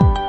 you